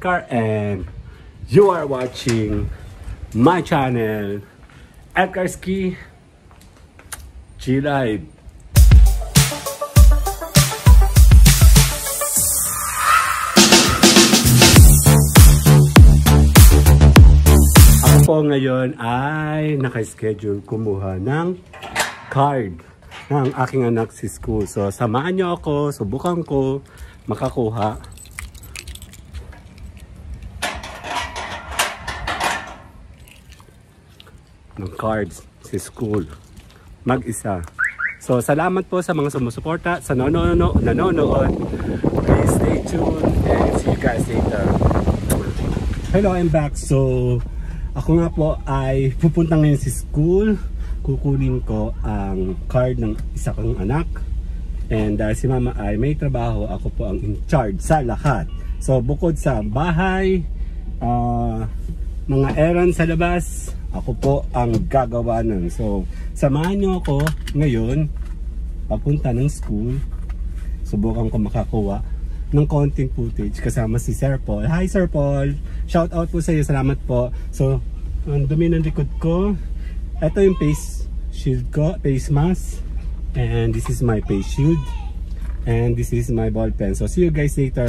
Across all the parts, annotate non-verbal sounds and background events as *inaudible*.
Edgar and you are watching my channel Edgar Ski G-Ride. Ako po ngayon ay naka-schedule kumuha ng card ng aking anak si school. So, samahan niyo ako, subukan ko makakuha ng cards si school. Mag-isa. So, salamat po sa mga sumusuporta, sa nanonood, nanonood. Please stay tuned and see you guys later. Hello, I'm back. So, ako nga po ay pupunta ngayon si school. Kukunin ko ang card ng isa kong anak. And dahil si mama ay may trabaho, ako po ang in charge sa lahat. So, bukod sa bahay, ah, mga errands sa labas, ako po ang gagawa nun. So, samahan nyo ako ngayon, papunta ng school. Subukan ko makakuha ng konting footage kasama si Sir Paul. Hi Sir Paul! Shout out po sa iyo. Salamat po. So, ang dumi ng likod ko. Ito yung face shield ko, face mask. And this is my face shield. And this is my ball pen. So, see you guys later.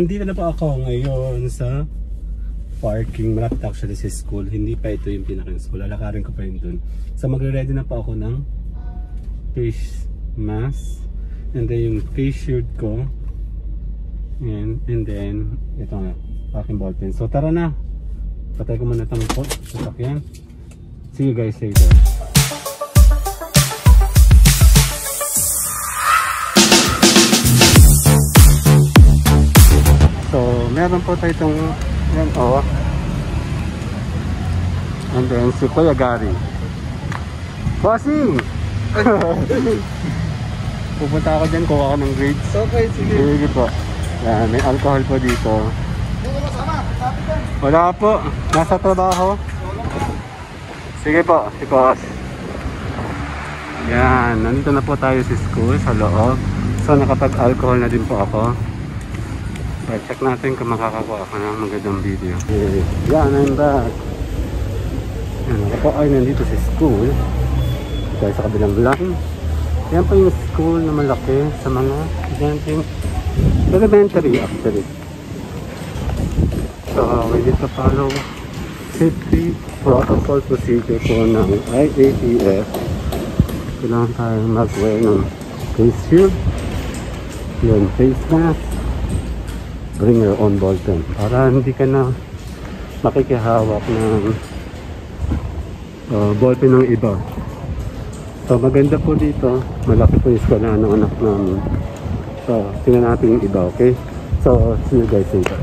Nandito na po ako ngayon sa parking. Malapit actually sa school. Hindi pa ito yung pinaka school. Lalakarin ko pa yun dun. So, magre-ready na po ako ng face mask. And then yung face shield ko. And, and then, ito nga, aking ball pen. So, tara na! Patay ko muna itong sasakyan. See you guys later. Meron po tayo itong yan o. And then si Kuya Gary. Bossing! *laughs* Pupunta ako dyan, kuha ko ng grades. Okay, sige. Sige po. Yan, may alcohol po dito. Wala po. Nasa trabaho. Sige po, si Boss. Yan, nandito na po tayo sa school, sa loob. So, nakapag-alcohol na din po ako. So, check natin kung makakakuha ako ng magandang video. Yan, I'm back. Yan, ako po ay nandito sa school. Dahil sa kabilang line. Yan po yung school na malaki sa mga estudyanteng elementary actually. So, we need to follow safety protocol procedure po ng IATF. Kailangan tayong mag-wear ng face shield, yun, face mask, bring your own ball pen para hindi ka na makikihawak ng uh, ball pen ng iba. So maganda po dito, malaki po yung eskwela ng anak namin. So tingnan natin yung iba, okay? So see you guys later.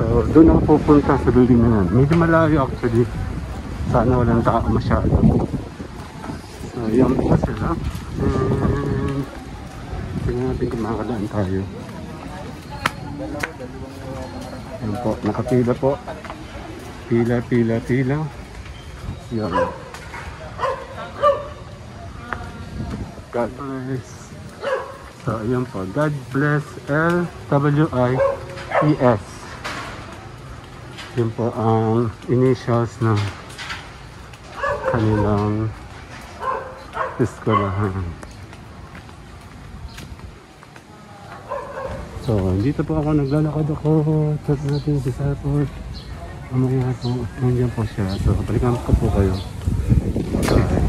So doon ako pupunta sa building na yan. Medyo malayo actually. Sana walang tao masyado. So yan po sila. Tingnan natin kung makakadaan tayo. Yan po, nakapila po. Pila, pila, pila. Yan. God bless. So, ayan po. God bless L-W-I-E-S. Yun po ang initials ng kanilang eskwelahan. So, dito po ako naglalakad ako. Tapos natin si Sapor. Mamaya po, nandiyan po siya. So, balikan ko po kayo. Okay.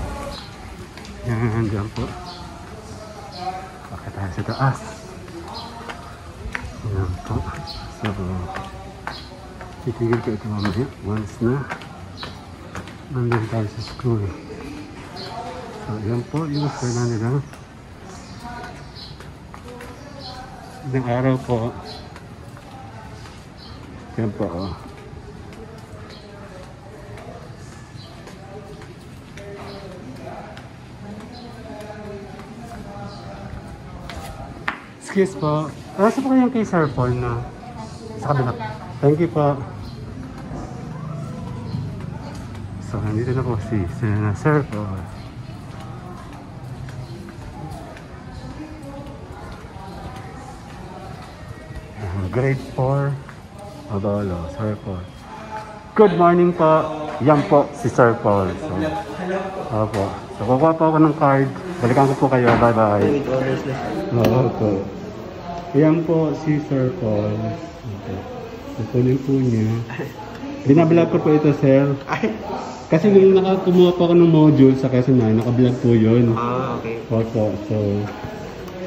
Yan, dyan po. Bakit tayo sa taas? Yan po. So, titigil ko ito mamaya. Once na, nandun tayo sa school. So, yan po yung eskwela nila. Ng araw po. Yan po, oh. Excuse po. Nasa po kayong kay Sir Paul na sa kabila? Thank you po. So, nandito na po si Sir Paul. Grade 4 Odolo, Sir Paul. Good morning po. Yan po si Sir Paul. So, opo. So, kukuha po ako ng card. Balikan ko po kayo. Bye-bye. With honors na siya. Oo po. Yan po si Sir Paul. Okay. Kukunin po niya. Binablog ko po ito, sir. Kasi nung nakakumuha po ako ng module sa Quezon 9, nakablog po yun. ah, okay. Opo. So,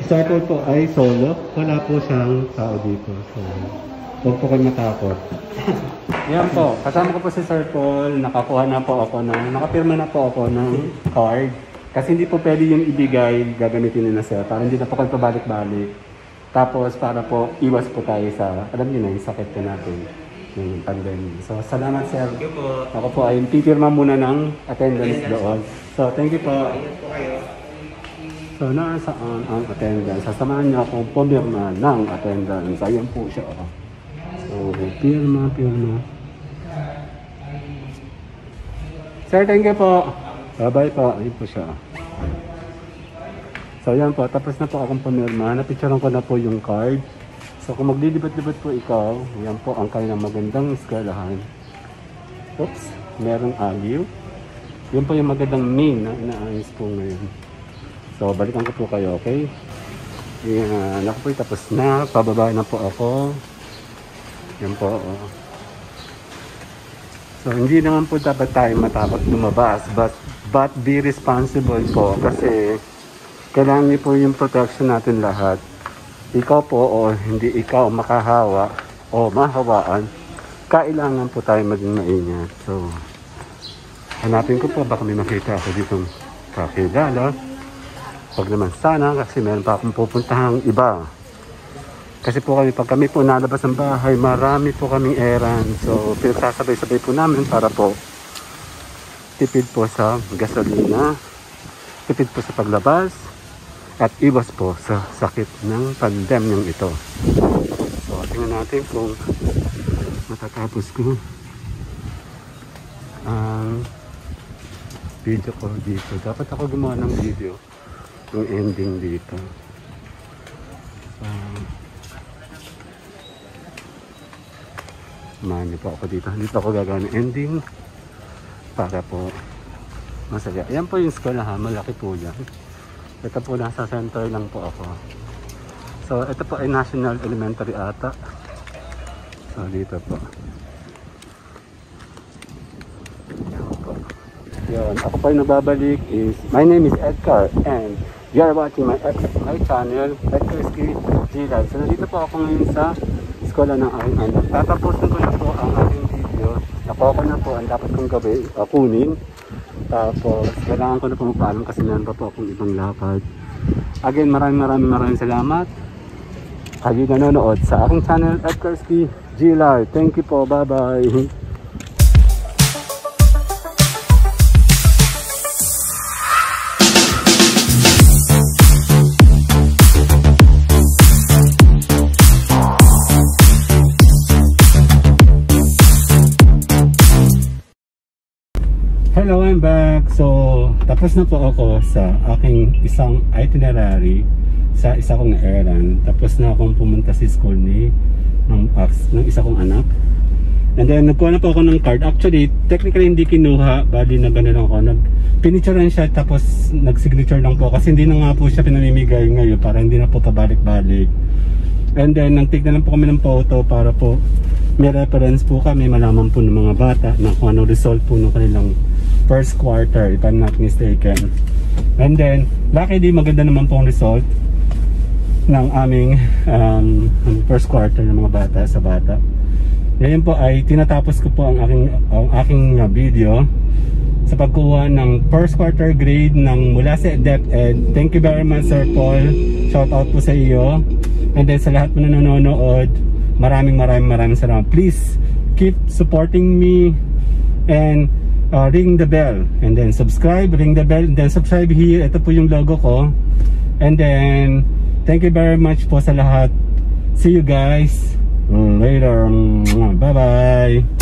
Sir Paul po ay solo. Wala po siyang tao dito. So, huwag po kayo matakot. *laughs* Yan po. Kasama ko po si Sir Paul. Nakakuha na po ako ng, nakapirma na po ako ng card. Kasi hindi po pwede yung ibigay, gagamitin nila sir. Para hindi na po kayo pabalik-balik. Tapos para po iwas po tayo sa, alam niyo na, yung sakit po natin. Yung pandemic. So, salamat sir. Thank you po. Ako po ay pipirma muna ng attendance doon. So, thank you po. Ingat po kayo. So, nasaan ang attendance? Sasamahan niyo akong pumirma ng attendance. Ayan po siya. oh. So, pirma, pirma. Sir, thank you po. Bye-bye po. Ayun po siya. So, ayan po. Tapos na po akong pumirma. Napicturean ko na po yung card. So, kung maglilibat-libat po ikaw, yan po ang kanilang magandang eskwelahan. Oops, merong aliw. Yun po yung magandang main na inaayos po ngayon. So, balikan ko po kayo, okay? Yan, ako po tapos na. Pababa na po ako. Yan po. oh. So, hindi naman po dapat tayo matapos lumabas. But, but be responsible po. Kasi, kailangan niyo po yung protection natin lahat. Ikaw po o hindi ikaw makahawa o mahawaan, kailangan po tayo maging maingat. So, hanapin ko po baka may makita ako dito kakilala. Pag naman sana kasi meron pa akong pupuntahang iba. Kasi po kami, pag kami po nalabas ng bahay, marami po kaming errand. So, pinagsasabay-sabay po namin para po tipid po sa gasolina, tipid po sa paglabas, at iwas po sa sakit ng pandemyang ito. So, tingnan natin kung matatapos ko ang video ko dito. Dapat ako gumawa ng video yung ending dito. Samahan niyo po ako dito. Dito ako gagawa ng ending para po masaya. Ayan po yung school ha. Malaki po yan. Ito po nasa center lang po ako. So ito po ay National Elementary ata. So dito po. Yan. Yun. Ako po ay nababalik is my name is Edgar and you are watching my, my channel Edgar Ski G-Live. So nandito po ako ngayon sa eskwela ng aking anak. Tatapusin ko na po ang aking video. Nakuha ko na po ang dapat kong gawin, uh, kunin. Tapos, kailangan ko na po magpaalam kasi meron pa po akong ibang lakad. Again, maraming maraming maraming salamat. Kayo nanonood sa aking channel, Edgarski G Live. Thank you po. Bye-bye. *laughs* Hello, I'm back. So, tapos na po ako sa aking isang itinerary sa isa kong errand. Tapos na akong pumunta sa school ni ng, uh, ng isa kong anak. And then, nagkuha na po ako ng card. Actually, technically hindi kinuha. Bali na gano'n ako. Nag, pinicturean siya tapos nag-signature lang po. Kasi hindi na nga po siya pinamimigay ngayon para hindi na po pabalik-balik. And then, nang tignan lang po kami ng photo para po may reference po kami, malaman po ng mga bata na kung ano result po ng kanilang first quarter, if I'm not mistaken. And then, luckily, maganda naman po ang result ng aming um, first quarter ng mga bata sa bata. Ngayon po ay tinatapos ko po ang aking, ang aking uh, video. sa pagkuha ng first quarter grade ng mula sa DepEd. Thank you very much Sir Paul. Shout out po sa iyo. And then sa lahat po na nanonood, maraming maraming maraming salamat. Please keep supporting me and uh, ring the bell and then subscribe, ring the bell and then subscribe here. Ito po yung logo ko. And then thank you very much po sa lahat. See you guys later. Bye bye.